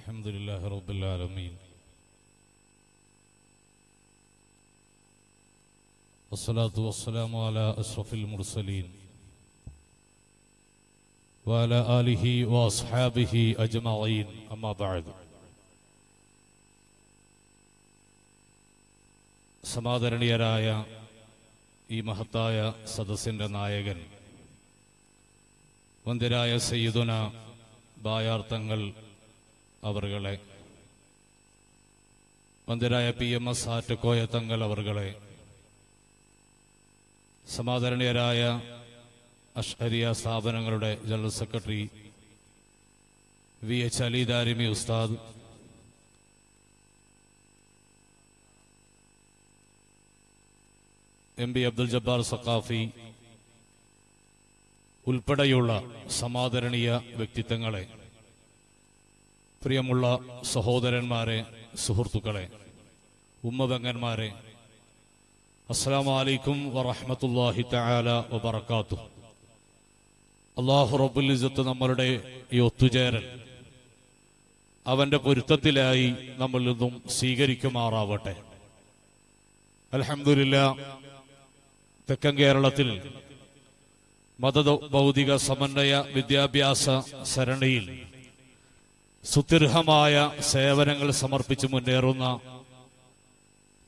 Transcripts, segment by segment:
الحمد لله رب العالمين والصلاة والسلام على أشرف المرسلين وعلى آله وأصحابه أجمعين أما بعد സമാദരണീയരായ ഈ മഹത്തായ സദസ്സിന്റെ നായകൻ വന്ദരായ സയ്യിദുന ബായാർത്ഥങ്ങൾ അവർകളെ. മന്ദിരായ P M S Attakoya Thangal അവറുകളെ സമാദരണീയരായ അഷ്ഹരിയ സ്ഥാപനങ്ങളുടെ general secretary V H Alidarimi ഉസ്താദ് എം ബി അബ്ദുൽ ജബ്ബാർ സഖാഫി ഉൾപ്പെടെയുള്ള സമാദരണീയ വ്യക്തിത്വങ്ങളെ. പ്രിയമുള്ള സഹോദരന്മാരെ സുഹൃത്തുക്കളെ ഉമ്മതങ്ങന്മാരെ അസ്സലാമു വറഹമത്തല്ലാഹി തആല വബറകാത്തു അല്ലാഹു റബ്ബുൽ നമ്മളുടെ ഈ ഒത്തുചേരൽ അവന്റെ പൊരുത്തത്തിലായി നമ്മൾ നിന്നും സ്വീകരിക്കുമാറാവട്ടെ. അലഹമില്ല തെക്കൻ കേരളത്തിൽ മത ഭൗതിക സമന്വയ വിദ്യാഭ്യാസ സരണിയിൽ സുദീർഘമായ സേവനങ്ങൾ സമർപ്പിച്ച് മുന്നേറുന്ന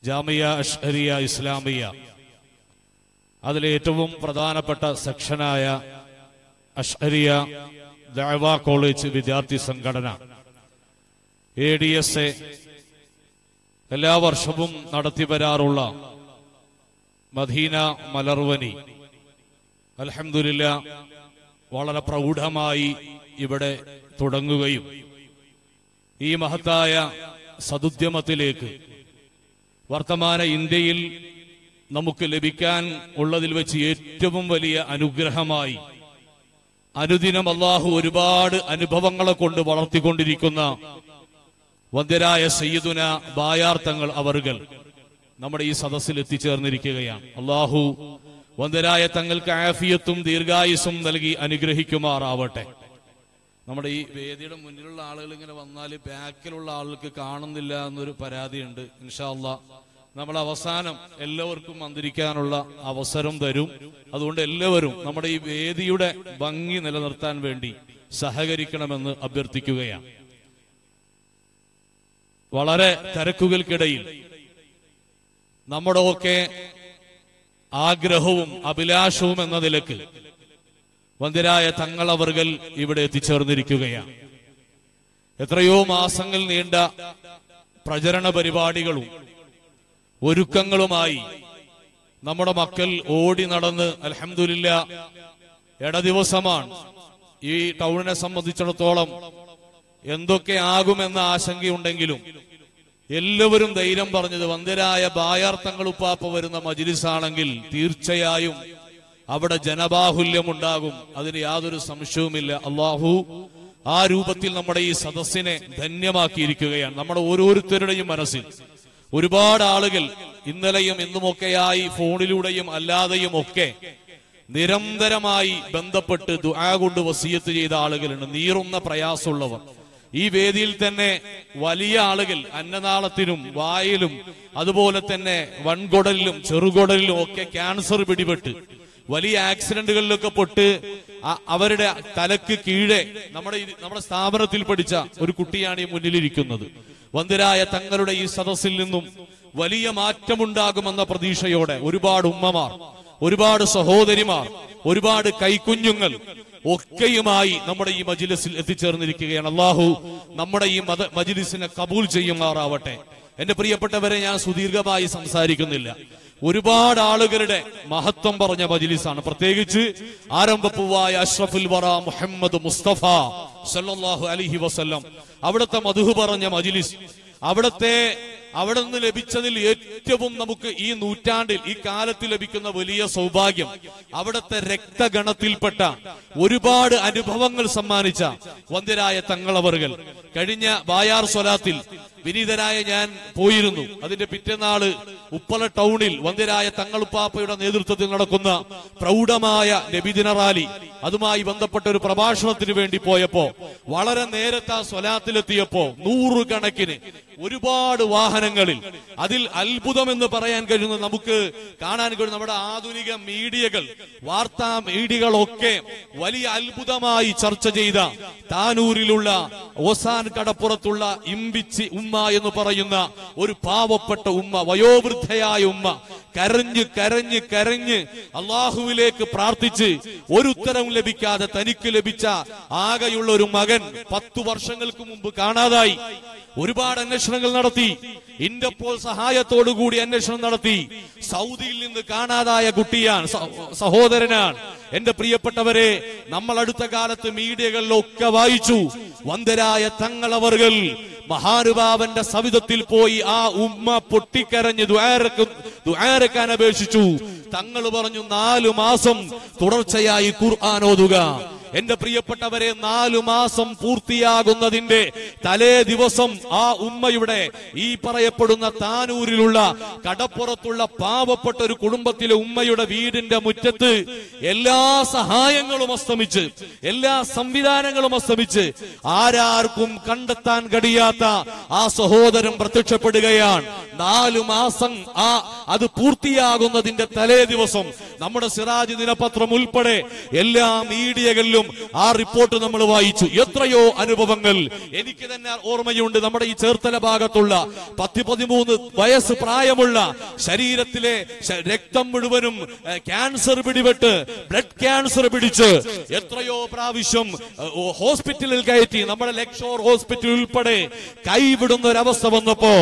ജാമിയ അഷ്ഹരിയ ഇസ്ലാമിയ അതിലേറ്റവും പ്രധാനപ്പെട്ട സെക്ഷനായ അഷ്ഹരിയ ദഅവ കോളേജ് വിദ്യാർത്ഥി സംഘടന എ ഡി എസ് എ എല്ലാ വർഷവും നടത്തി വരാറുള്ള മദീന മലർവനി. അലഹമില്ല വളരെ പ്രൗഢമായി ഇവിടെ തുടങ്ങുകയും ഈ മഹത്തായ സതുദ്യമത്തിലേക്ക് വർത്തമാന ഇന്ത്യയിൽ നമുക്ക് ലഭിക്കാൻ ഉള്ളതിൽ വെച്ച് ഏറ്റവും വലിയ അനുഗ്രഹമായി അനുദിനം അള്ളാഹു ഒരുപാട് അനുഭവങ്ങളെ കൊണ്ട് വളർത്തിക്കൊണ്ടിരിക്കുന്ന വന്ദ്യരായ സയ്യിദുന ബായാർത്ഥങ്ങൾ അവറുകൾ നമ്മുടെ ഈ സദസ്സിൽ എത്തിച്ചേർന്നിരിക്കുകയാണ്. അള്ളാഹു വന്ദരായ തങ്ങൾക്ക് ആഫിയത്തും ദീർഘായുസും നൽകി അനുഗ്രഹിക്കുമാറാവട്ടെ. നമ്മുടെ ഈ വേദിയുടെ മുന്നിലുള്ള ആളുകൾ ഇങ്ങനെ വന്നാൽ ബാക്കിലുള്ള ആളുകൾക്ക് കാണുന്നില്ല എന്നൊരു പരാതിയുണ്ട്. ഇൻഷാല്ല നമ്മൾ അവസാനം എല്ലാവർക്കും മന്ത്രിക്കാനുള്ള അവസരം തരും. അതുകൊണ്ട് എല്ലാവരും നമ്മുടെ ഈ വേദിയുടെ ഭംഗി നിലനിർത്താൻ വേണ്ടി സഹകരിക്കണമെന്ന് അഭ്യർത്ഥിക്കുകയാണ്. വളരെ തിരക്കുകൾക്കിടയിൽ നമ്മുടെ ഒക്കെ ആഗ്രഹവും അഭിലാഷവും എന്ന നിലയ്ക്ക് വന്ദരായ തങ്ങളവർകൾ ഇവിടെ എത്തിച്ചേർന്നിരിക്കുകയാണ്. എത്രയോ മാസങ്ങൾ നീണ്ട പ്രചരണ പരിപാടികളും ഒരുക്കങ്ങളുമായി നമ്മുടെ മക്കൾ ഓടി നടന്ന് അലഹമില്ല ഇടദിവസമാണ് ഈ ടൗണിനെ സംബന്ധിച്ചിടത്തോളം എന്തൊക്കെ ആകുമെന്ന ആശങ്കയുണ്ടെങ്കിലും എല്ലാവരും ധൈര്യം പറഞ്ഞത് വന്ദരായ ബായാർത്ഥങ്ങൾ ഉപ്പാപ്പ വരുന്ന മജിലിസാണെങ്കിൽ തീർച്ചയായും അവിടെ ജനബാഹുല്യം ഉണ്ടാകും അതിന് യാതൊരു സംശയവുമില്ല. അള്ളാഹു ആ രൂപത്തിൽ നമ്മുടെ ഈ സദസ്സിനെ ധന്യമാക്കിയിരിക്കുകയാണ്. നമ്മുടെ ഓരോരുത്തരുടെയും മനസ്സിൽ. ഒരുപാട് ആളുകൾ ഇന്നലെയും ഇന്നുമൊക്കെയായി ഫോണിലൂടെയും അല്ലാതെയും ഒക്കെ നിരന്തരമായി ബന്ധപ്പെട്ട് ദുആ കൊണ്ട് വസീയത്ത് ചെയ്ത ആളുകളുണ്ട്. നീറുന്ന പ്രയാസമുള്ളവർ. ഈ വേദിയിൽ തന്നെ വലിയ ആളുകൾ അന്നനാളത്തിനും വായിലും അതുപോലെ തന്നെ വൻകുടലിലും ചെറുകുടലിലും ഒക്കെ ക്യാൻസർ പിടിപെട്ട് വലിയ ആക്സിഡന്റുകളിലൊക്കെ പൊട്ട് അവരുടെ തലക്ക് കീഴെ നമ്മുടെ നമ്മുടെ സ്ഥാപനത്തിൽ പഠിച്ച ഒരു കുട്ടിയാണ് ഈ മുന്നിലിരിക്കുന്നത്. വന്ദരായ തങ്ങളുടെ ഈ സദസ്സിൽ നിന്നും വലിയ മാറ്റമുണ്ടാകുമെന്ന പ്രതീക്ഷയോടെ ഒരുപാട് ഉമ്മമാർ ഒരുപാട് സഹോദരിമാർ ഒരുപാട് കൈക്കുഞ്ഞുങ്ങൾ ഒക്കെയുമായി നമ്മുടെ ഈ മജിലിസിൽ എത്തിച്ചേർന്നിരിക്കുകയാണ്. അള്ളാഹു നമ്മുടെ ഈ മത മജിലിസിനെ കബൂൽ ചെയ്യുമാറാവട്ടെ. എന്റെ പ്രിയപ്പെട്ടവരെ ഞാൻ സുദീർഘമായി സംസാരിക്കുന്നില്ല. ഒരുപാട് ആളുകളുടെ മഹത്വം പറഞ്ഞ മജിലിസാണ്. പ്രത്യേകിച്ച് ആരംഭപ്പൂവായ അഷ്റഫുൽ വറ മുഹമ്മദ് മുസ്തഫ സല്ലാഹു അലിഹി വസല്ലം. അവിടുത്തെ മധുഹ് പറഞ്ഞ മജിലിസ് അവിടത്തെ അവിടെ നിന്ന് ലഭിച്ചതിൽ ഏറ്റവും നമുക്ക് ഈ നൂറ്റാണ്ടിൽ ഈ കാലത്ത് ലഭിക്കുന്ന വലിയ സൗഭാഗ്യം അവിടുത്തെ രക്തഗണത്തിൽപ്പെട്ട ഒരുപാട് അനുഭവങ്ങൾ സമ്മാനിച്ച വന്ദ്യരായ തങ്ങളവറുകൾ. കഴിഞ്ഞ വായാർ സ്വലാത്തിൽ വിനീതനായ ഞാൻ പോയിരുന്നു. അതിന്റെ പിറ്റേന്നാൾ ഉപ്പള ടൗണിൽ വന്ധ്യരായ തങ്ങളുപ്പാപ്പയുടെ നേതൃത്വത്തിൽ നടക്കുന്ന പ്രൗഢമായ നബിദിന റാലി. അതുമായി ബന്ധപ്പെട്ട ഒരു പ്രഭാഷണത്തിന് വേണ്ടി പോയപ്പോ വളരെ നേരത്തെ ആ സ്വലാത്തിലെത്തിയപ്പോ നൂറുകണക്കിന് ഒരുപാട് വാഹനങ്ങളിൽ അതിൽ അത്ഭുതം എന്ന് പറയാൻ കഴിയുന്ന നമുക്ക് കാണാൻ കഴിയുന്ന നമ്മുടെ ആധുനിക മീഡിയകൾ വാർത്താ മീഡിയകളൊക്കെ വലിയ അത്ഭുതമായി ചർച്ച ചെയ്ത താനൂരിലുള്ള ഓസാൻ കടപ്പുറത്തുള്ള ഇമ്പിച്ചി ഉമ്മ എന്ന് പറയുന്ന ഒരു പാവപ്പെട്ട ഉമ്മ വയോവൃദ്ധയായ ഉമ്മ കരഞ്ഞ് കരഞ്ഞ് കരഞ്ഞ് അള്ളാഹുവിലേക്ക് പ്രാർത്ഥിച്ച് ഒരു ഉത്തരവും ലഭിക്കാതെ തനിക്ക് ലഭിച്ച ആകെയുള്ള ഒരു മകൻ പത്തു വർഷങ്ങൾക്ക് മുമ്പ് കാണാതായി. ഒരുപാട് അന്വേഷണങ്ങൾ നടത്തി. ഇന്റർപോൾ സഹായത്തോടുകൂടി അന്വേഷണം നടത്തി. സൗദിയിൽ നിന്ന് കാണാതായ കുട്ടിയാണ് സഹോദരനാണ്. എന്റെ പ്രിയപ്പെട്ടവരെ നമ്മൾ അടുത്ത കാലത്ത് മീഡിയകളിലൊക്കെ വായിച്ചു വന്ദരായ തങ്ങളവർകൾ മഹാനുഭാവന്റെ സവിധത്തിൽ പോയി ആ ഉമ്മ പൊട്ടിക്കരഞ്ഞ് ദ്വാരക്കാൻ അപേക്ഷിച്ചു. തങ്ങൾ പറഞ്ഞു നാലു മാസം തുടർച്ചയായി ഖുർആൻ ഓതുക. എന്റെ പ്രിയപ്പെട്ടവരെ നാലു മാസം പൂർത്തിയാകുന്നതിന്റെ തലേ ദിവസം ആ ഉമ്മയുടെ ഈ പറയപ്പെടുന്ന താനൂരിലുള്ള കടപ്പുറത്തുള്ള പാവപ്പെട്ട ഒരു കുടുംബത്തിലെ ഉമ്മയുടെ വീടിന്റെ മുറ്റത്ത് എല്ലാ സഹായങ്ങളും അസ്തമിച്ച് എല്ലാ സംവിധാനങ്ങളും അസ്തമിച്ച് ആരാർക്കും കണ്ടെത്താൻ കഴിയാത്ത ആ സഹോദരൻ പ്രത്യക്ഷപ്പെടുകയാണ്. നാലു മാസം ആ അത് പൂർത്തിയാകുന്നതിന്റെ തലേ ദിവസം നമ്മുടെ സിറാജ് ദിനപത്രം ഉൾപ്പെടെ എല്ലാ മീഡിയകളിലും ആ റിപ്പോർട്ട് നമ്മൾ വായിച്ചു. എത്രയോ അനുഭവങ്ങൾ. എനിക്ക് തന്നെ ഓർമ്മയുണ്ട് നമ്മുടെ ഈ ചേർത്തല ഭാഗത്തുള്ള പത്തി പതിമൂന്ന് വയസ്സ് പ്രായമുള്ള ശരീരത്തിലെ രക്തം മുഴുവനും ക്യാൻസർ പിടിപെട്ട് ബ്ലഡ് ക്യാൻസർ പിടിച്ച് എത്രയോ പ്രാവശ്യം ഹോസ്പിറ്റലിൽ കയറ്റി. നമ്മുടെ ലക്ഷോർ ഹോസ്പിറ്റൽ ഉൾപ്പെടെ കൈവിടുന്ന ഒരവസ്ഥ വന്നപ്പോ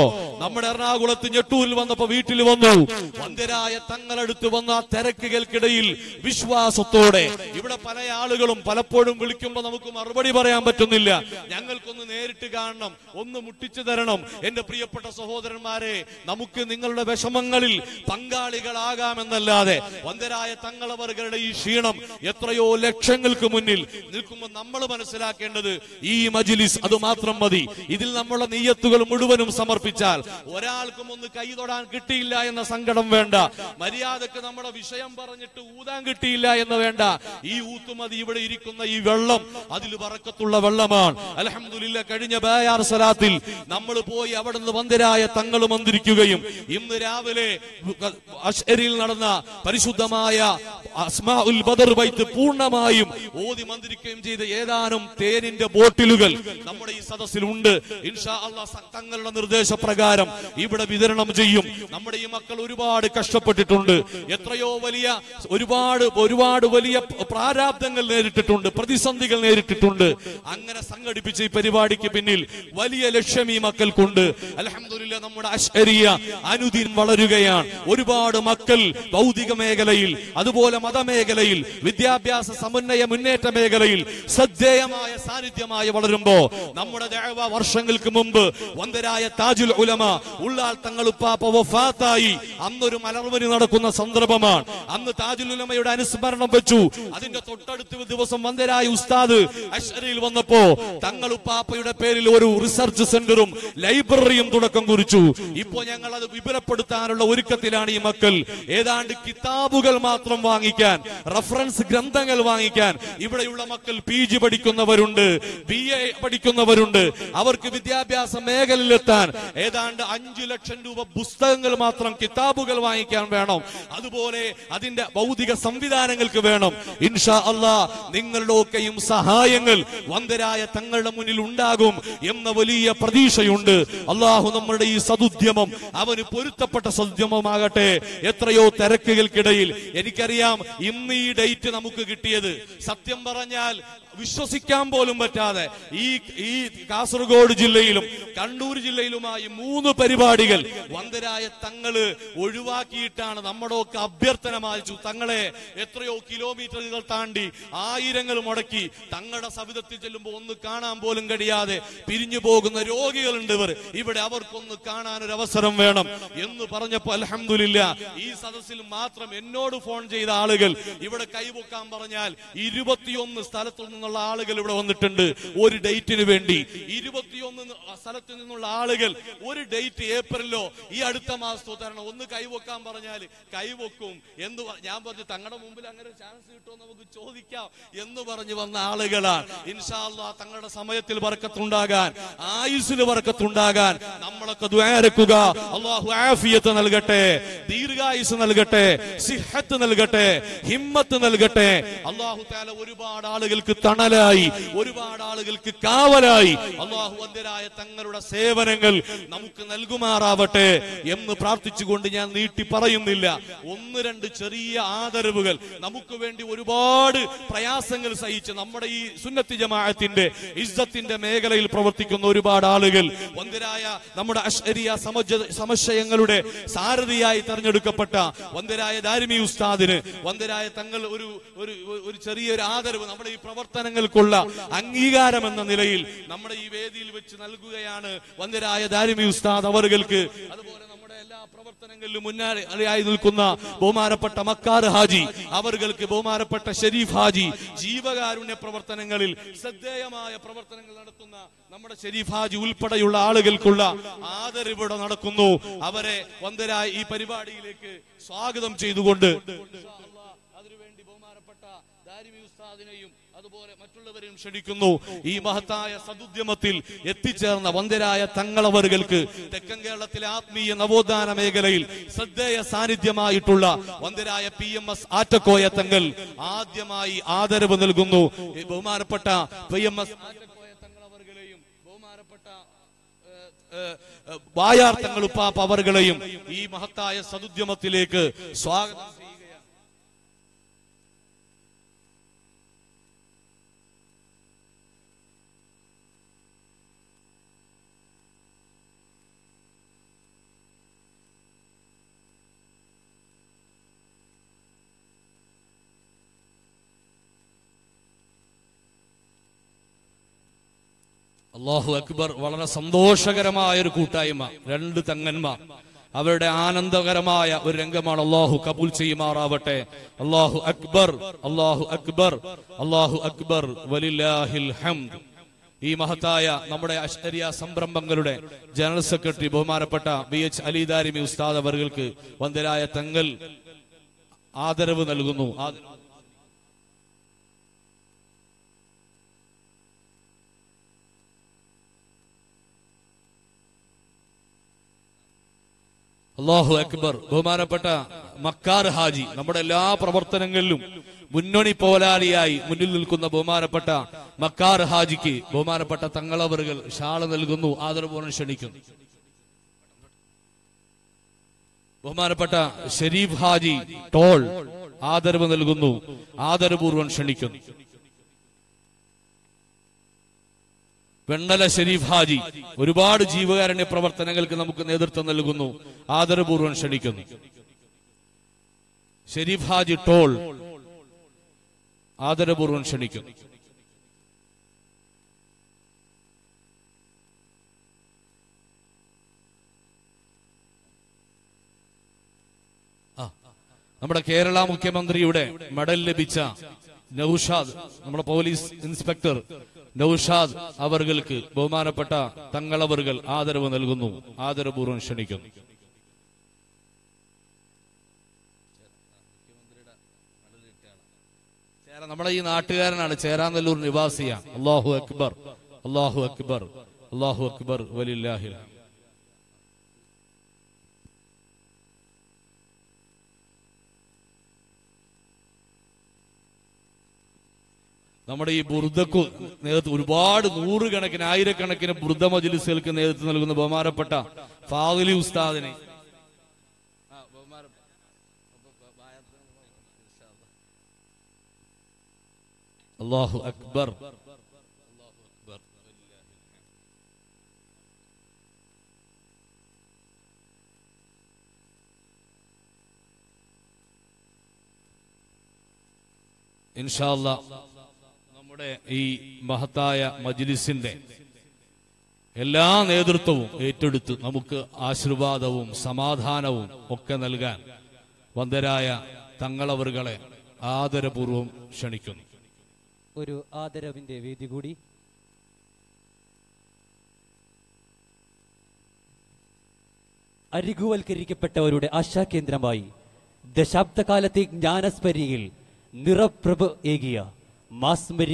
നമ്മുടെ എറണാകുളത്ത് ഞെട്ടൂരിൽ വന്നപ്പോ വീട്ടിൽ വന്നു. വന്ധ്യരായ തങ്ങളടുത്ത് വന്ന തിരക്കുകൾക്കിടയിൽ വിശ്വാസത്തോടെ ഇവിടെ പല ആളുകളും പലപ്പോഴും വിളിക്കുമ്പോ നമുക്ക് മറുപടി പറയാൻ പറ്റുന്നില്ല. ഞങ്ങൾക്കൊന്ന് നേരിട്ട് കാണണം ഒന്ന് മുട്ടിച്ചു തരണം. എന്റെ പ്രിയപ്പെട്ട സഹോദരന്മാരെ നമുക്ക് നിങ്ങളുടെ വിഷമങ്ങളിൽ പങ്കാളികളാകാമെന്നല്ലാതെ വന്ദരായ തങ്ങളവറുകളുടെ ഈ ക്ഷീണം എത്രയോ ലക്ഷങ്ങൾക്ക് മുന്നിൽ നിൽക്കുമ്പോൾ നമ്മൾ മനസ്സിലാക്കേണ്ടത് ഈ മജിലിസ് അത് മാത്രം മതി. ഇതിൽ നമ്മളെ നെയ്യത്തുകൾ മുഴുവനും സമർപ്പിച്ചാൽ ഒരാൾക്കും ഒന്ന് കൈ തൊടാൻ കിട്ടിയില്ല എന്ന സങ്കടം വേണ്ട. മര്യാദയ്ക്ക് നമ്മുടെ വിഷയം പറഞ്ഞിട്ട് ഊതാൻ കിട്ടിയില്ല എന്ന് വേണ്ട. ഈ ഊത്തുമതി ഇവിടെ ഇരിക്കുന്ന ഈ വെള്ളം അതിൽ വറക്കത്തുള്ള വെള്ളമാണ്. അലഹമില്ല കഴിഞ്ഞ ബയാർ സലാത്തിൽ നമ്മൾ പോയി അവിടെ നിന്ന് വന്ദരായ തങ്ങൾ വന്നിരിക്കുകയും ഇന്ന് രാവിലെ അഷ്അരിയിൽ നടന്ന പരിശുദ്ധമായ പൂർണമായും ഓതി മന്ത്രിക്കുകയും ചെയ്ത ഏതാനും തേനിന്റെ ബോട്ടിലുകൾ നമ്മുടെ ഈ സദസ്സിൽ ഉണ്ട്. ഇൻഷാ തങ്ങളുടെ നിർദ്ദേശപ്രകാരം ഇവിടെ വിതരണം ചെയ്യും. നമ്മുടെ ഈ മക്കൾ ഒരുപാട് കഷ്ടപ്പെട്ടിട്ടുണ്ട്. എത്രയോ വലിയ ഒരുപാട് ഒരുപാട് വലിയ പ്രാരാബ്ദങ്ങൾ നേരിട്ടിട്ടുണ്ട്. പ്രതിസന്ധികൾ നേരിട്ടിട്ടുണ്ട്. അങ്ങനെ സംഘടിപ്പിച്ച ഈ പരിപാടിക്ക് പിന്നിൽ വലിയ ലക്ഷ്യം ഈ മക്കൾക്കുണ്ട്. അലഹമില്ല നമ്മുടെ അശ്വരിയ. അനുദിൻ വളരുകയാണ്. ഒരുപാട് മക്കൾ ഭൗതിക മേഖലയിൽ അതുപോലെ മതമേഖലയിൽ വിദ്യാഭ്യാസ സമന്വയ മുന്നേറ്റ മേഖലയിൽ ശ്രദ്ധേയമായ സാന്നിധ്യമായി വളരുമ്പോ നമ്മുടെ ദേവ വർഷങ്ങൾക്ക് മുമ്പ് വന്ദരായ താജുൽ ഉലമ ഉള്ളാൽ തങ്ങളുപ്പാപ്പ വഫാത്തായി. അന്നൊരു മലർവനി നടക്കുന്ന സന്ദർഭമാണ്. അന്ന് താജുൽ ഉലമയുടെ അനുസ്മരണം വെച്ചു. അതിന്റെ തൊട്ടടുത്ത ദിവസം വന്ദരായ ഉസ്താദ് അശ്വരിയിൽ വന്നപ്പോ തങ്ങളുപ്പാപ്പയുടെ പേരിൽ ഒരു റിസർച്ച് സെന്ററും ലൈബ്രറിയും തുടക്കം കുറിച്ചു ഇപ്പോ ഞങ്ങൾ അത് വിപുലപ്പെടുത്താനുള്ള ഒരുക്കത്തിലാണ് ഈ മക്കൾ. ഏതാണ്ട് കിതാബുകൾ മാത്രം വാങ്ങിക്കാൻ റഫറൻസ് ഗ്രന്ഥങ്ങൾ വാങ്ങിക്കാൻ ഇവിടെയുള്ള മക്കൾ പി ജി പഠിക്കുന്നവരുണ്ട് ബി എ പഠിക്കുന്നവരുണ്ട്. അവർക്ക് വിദ്യാഭ്യാസ മേഖലയിലെത്താൻ ഏതാണ്ട് അഞ്ചു ലക്ഷം രൂപ പുസ്തകങ്ങൾ മാത്രം കിതാബുകൾ വാങ്ങിക്കാൻ വേണം. അതുപോലെ അതിന്റെ ഭൗതിക സംവിധാനങ്ങൾക്ക് വേണം. ഇൻഷാ അള്ളാ നിങ്ങളുടെ ഒക്കെയും സഹായങ്ങൾ വന്ദരായ തങ്ങളുടെ മുന്നിൽ ഉണ്ടാകും എന്ന വലിയ പ്രതീക്ഷയുണ്ട്. അള്ളാഹു നമ്മളുടെ സതുദ്യമം. അവന് പൊരുത്തപ്പെട്ട സദ്യമമാകട്ടെ എത്രയോ തിരക്കുകൾക്കിടയിൽ എനിക്കറിയാം ഇന്ന് ഈ ഡേറ്റ് നമുക്ക് കിട്ടിയത്. സത്യം പറഞ്ഞാൽ വിശ്വസിക്കാൻ പോലും പറ്റാതെ ഈ ഈ കാസർഗോഡ് ജില്ലയിലും കണ്ണൂർ ജില്ലയിലുമായി മൂന്ന് പരിപാടികൾ വന്ദരായ തങ്ങൾ ഒഴിവാക്കിയിട്ടാണ് നമ്മുടെ ഒക്കെ അഭ്യർത്ഥന മാനിച്ചു തങ്ങളെ എത്രയോ കിലോമീറ്ററുകൾ താണ്ടി ആയിരങ്ങൾ മുടക്കി തങ്ങളുടെ സവിധത്തിൽ ചെല്ലുമ്പോൾ ഒന്ന് കാണാൻ പോലും കഴിയാതെ പിരിഞ്ഞു പോകുന്ന രോഗികളുണ്ട് ഇവർ. ഇവിടെ അവർക്കൊന്ന് കാണാൻ ഒരു അവസരം വേണം എന്ന് പറഞ്ഞപ്പോൾ അലഹമില്ല ഈ സദസ്സിൽ മാത്രം എന്നോട് ഫോൺ ചെയ്ത ആളുകൾ ഇവിടെ കൈപൊക്കാൻ പറഞ്ഞാൽ ഇരുപത്തിയൊന്ന് സ്ഥലത്തു നിന്ന് നിന്നുള്ള ആളുകൾ ഇവിടെ വന്നിട്ടുണ്ട്. ഒരു ഡേറ്റിന് വേണ്ടി. ഇരുപത്തിയൊന്ന് സ്ഥലത്ത് നിന്നുള്ള ആളുകൾ ഒരു ഡേറ്റ് ഏപ്രിലോ ഈ അടുത്ത മാസത്തോ തരണം. ഒന്ന് കൈവെക്കാൻ പറഞ്ഞാൽ കൈവെക്കും എന്ന് ഞാൻ പറഞ്ഞു തങ്ങളുടെ മുമ്പിൽ അങ്ങനെ ഒരു ചാൻസ് കിട്ടുമോ നമുക്ക് ചോദിക്കാം എന്ന് പറഞ്ഞു വന്ന ആളുകളാണ്. ഇൻഷാല്ല തങ്ങളുടെ സമയത്തിൽ വറക്കത്തുണ്ടാകാൻ ആയുസിന് വറക്കത്തുണ്ടാകാൻ നമ്മളൊക്കെ ദ്വാരക്കുക അള്ളാഹു ആഫിയത്ത് നൽകട്ടെ ദീർഘായുസ് നൽകട്ടെ സിഹത്ത് നൽകട്ടെ ഹിമ്മത്ത് നൽകട്ടെ. അള്ളാഹു താല ഒരുപാട് ആളുകൾക്ക് തണലായി. ഒരുപാട് ആളുകൾക്ക് കാവലായി. അള്ളാഹുവന്തരായ തങ്ങളുടെ സേവനങ്ങൾ നമുക്ക് നൽകുമാറാവട്ടെ എന്ന് പ്രാർത്ഥിച്ചുകൊണ്ട് ഞാൻ നീട്ടി പറയുന്നില്ല. ഒന്ന് രണ്ട് ചെറിയ ആദരവുകൾ. നമുക്ക് വേണ്ടി ഒരുപാട് പ്രയാസങ്ങൾ സഹിച്ച് നമ്മുടെ ഈ സുന്നത്തി ജമാഅത്തിന്റെ ഇസ്സത്തിന്റെ മേഖലയിൽ പ്രവർത്തിക്കുന്ന ഒരുപാട് ആളുകൾ വന്ദരായ നമ്മുടെ അശ്വരിയ സമശയങ്ങളുടെ സാരഥിയായി തെരഞ്ഞെടുക്കപ്പെട്ട വന്ദരായ ദാരിമി ഉസ്താദിന് വന്ദരായ തങ്ങൾ ഒരു ഒരു ചെറിയൊരു ആദരവ് നമ്മുടെ ഈ പ്രവർത്തനങ്ങൾക്കുള്ള അംഗീകാരം എന്ന നിലയിൽ നമ്മുടെ ഈ വേദിയിൽ വെച്ച് നൽകുകയാണ് വന്ദരായ ദാരിമി ഉസ്താദ് അവറുകൾക്ക് അതുപോലെ എല്ലാ പ്രവർത്തനങ്ങളിലും മുന്നാളിയായി നിൽക്കുന്ന ബഹുമാനപ്പെട്ട മക്കാർ ഹാജി അവർക്ക് ബഹുമാനപ്പെട്ട ഷെരീഫ് ഹാജി ജീവകാരുണ്യ പ്രവർത്തനങ്ങളിൽ ശ്രദ്ധേയമായ പ്രവർത്തനങ്ങൾ നടത്തുന്ന നമ്മുടെ ഷെരീഫ് ഹാജി ഉൾപ്പെടെയുള്ള ആളുകൾക്കുള്ള ആദരവിടെ നടക്കുന്നു. അവരെ വന്ദരായ ഈ പരിപാടിയിലേക്ക് സ്വാഗതം ചെയ്തുകൊണ്ട് ഉസ്താദിനെയും അതുപോലെ മറ്റുള്ളവരെയും ക്ഷണിക്കുന്നു. ഈ മഹത്തായ സതുദ്യമത്തിൽ എത്തിച്ചേർന്ന വന്ദരായ തങ്ങളവറുകൾക്ക് തെക്കൻ കേരളത്തിലെ ആത്മീയ നവോത്ഥാന മേഖലയിൽ ശ്രദ്ധേയ സാന്നിധ്യമായിട്ടുള്ള വന്ദരായ P M S Attakoya Thangal ആദ്യമായി ആദരവ് നൽകുന്നു. ബഹുമാനപ്പെട്ട പി എം എസ് ആറ്റക്കോയ ബഹുമാനപ്പെട്ട ഉപ്പാപ്പ അവറുകളെയും ഈ മഹത്തായ സതുദ്യമത്തിലേക്ക് സ്വാഗതം അള്ളാഹു അക്ബർ വളരെ സന്തോഷകരമായ ഒരു കൂട്ടായ്മ. രണ്ട് തങ്ങന്മാർ. അവരുടെ ആനന്ദകരമായ ഒരു രംഗമാണ് അള്ളാഹു കബൂൽ ചെയ്യുമാറാവട്ടെ. അള്ളാഹു അക്ബർ അള്ളാഹു അക്ബർ അള്ളാഹു അക്ബർ വലില്ലാഹിൽ ഹംദ്. ഈ മഹത്തായ നമ്മുടെ അശ്വര്യ സംരംഭങ്ങളുടെ ജനറൽ സെക്രട്ടറി ബഹുമാനപ്പെട്ട ബി എച്ച് അലിദാരിമി ഉസ്താദ് അവർക്ക് വന്ദരായ തങ്ങൾ ആദരവ് നൽകുന്നു. അള്ളാഹു അക്ബർ ബഹുമാനപ്പെട്ട മക്കാർ ഹാജി നമ്മുടെ എല്ലാ പ്രവർത്തനങ്ങളിലും മുന്നണി പോലാളിയായി മുന്നിൽ നിൽക്കുന്ന ബഹുമാനപ്പെട്ട മക്കാർ ഹാജിക്ക് ബഹുമാനപ്പെട്ട തങ്ങളവറുകൾ ഷാള നൽകുന്നു ആദരപൂർവം ക്ഷണിക്കുന്നു. ബഹുമാനപ്പെട്ട ഷരീഫ് ഹാജി ടോൾ ആദരവ് നൽകുന്നു ആദരപൂർവം ക്ഷണിക്കുന്നു. വെണ്ണല ഷെരീഫ് ഹാജി ഒരുപാട് ജീവകാരുണ്യ പ്രവർത്തനങ്ങൾക്ക് നമുക്ക് നേതൃത്വം നൽകുന്നു. ആദരപൂർവം ക്ഷണിക്കുന്നു. ഷെരീഫ് ഹാജി ടോൾ. ആദരപൂർവം ക്ഷണിക്കുന്നു. നമ്മുടെ കേരള മുഖ്യമന്ത്രിയുടെ മെഡൽ ലഭിച്ച നൌഷാദ് നമ്മുടെ പോലീസ് ഇൻസ്പെക്ടർ നൌഷാദ് അവർക്ക് ബഹുമാനപ്പെട്ട തങ്ങളവറുകൾ ആദരവ് നൽകുന്നു. ആദരപൂർവം ക്ഷണിക്കുന്നു. ചേരാ നമ്മുടെ ഈ നാട്ടുകാരനാണ്. ചേരാനല്ലൂർ നിവാസിയ അള്ളാഹു അക്ബർ. അള്ളാഹു അക്ബർ. അള്ളാഹു അക്ബർ. വലില്ലാഹിൽ. നമ്മുടെ ഈ ബുർദക്കു നേതൃത്വം ഒരുപാട് നൂറുകണക്കിന് ആയിരക്കണക്കിന് ബുർദ മജിലിസുകൾക്ക് നേതൃത്വം നൽകുന്ന ബഹുമാനപ്പെട്ട ഫാദലി ഉസ്താദിനെ. അള്ളാഹു അക്ബർ. ഇൻഷാല്ല നമ്മുടെ ഈ മഹത്തായ മജ്ലിസിന്റെ എല്ലാ നേതൃത്വവും ഏറ്റെടുത്ത് നമുക്ക് ആശീർവാദവും സമാധാനവും ഒക്കെ നൽകാൻ വന്ദരായ തങ്ങളവറുകളെ ആദരപൂർവം ക്ഷണിക്കുന്നു. ഒരു ആദരവിന്റെ വേദി കൂടി. അരികുവൽക്കരിക്കപ്പെട്ടവരുടെ ആശാകേന്ദ്രമായി ദശാബ്ദകാലത്തെ ജ്ഞാനസ്മരിയിൽ നിറപ്രഭ ഏകിയ മാസ്മരി